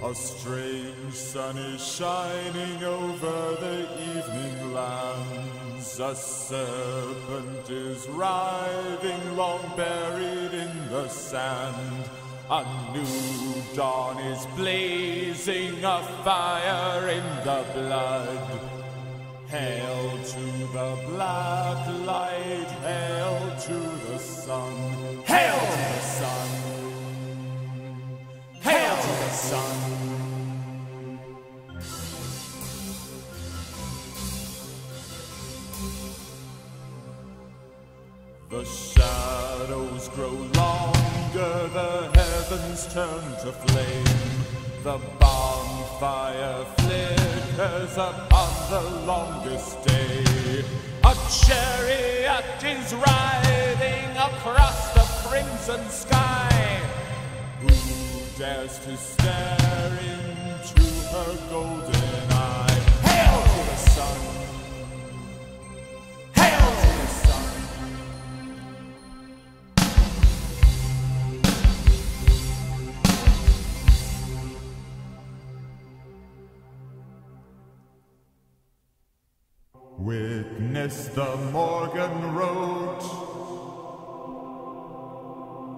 A strange sun is shining over the evening lands. A serpent is writhing long buried in the sand. A new dawn is blazing, a fire in the blood. Hail to the black light, hail to the sun, sun. The shadows grow longer, the heavens turn to flame. The bonfire flickers upon the longest day. A chariot is riding across the crimson sky. Dares to stare into her golden eye? Hail to the sun! Hail to the sun! Witness the Morgan Road,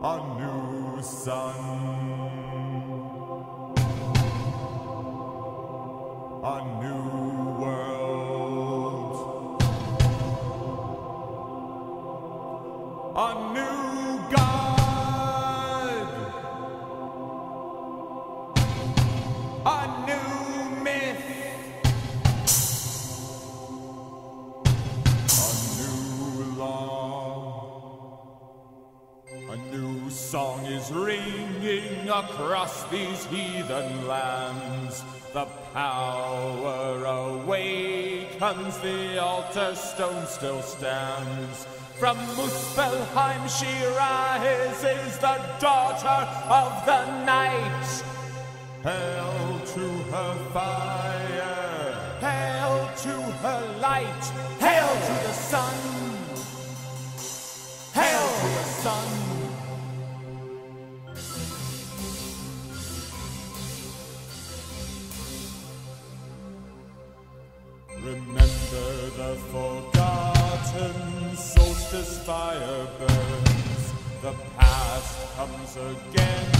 a new sun, a new song is ringing across these heathen lands. The power awakens, the altar stone still stands. From Muspelheim she rises, the daughter of the night. Hail to her fire, hail to her light, hail forgotten solstice fire burns. The past comes again,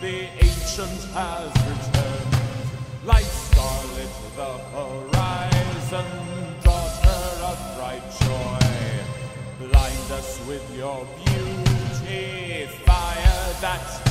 the ancient has returned. Like starlit the horizon, daughter of bright joy. Blind us with your beauty, fire that destroys.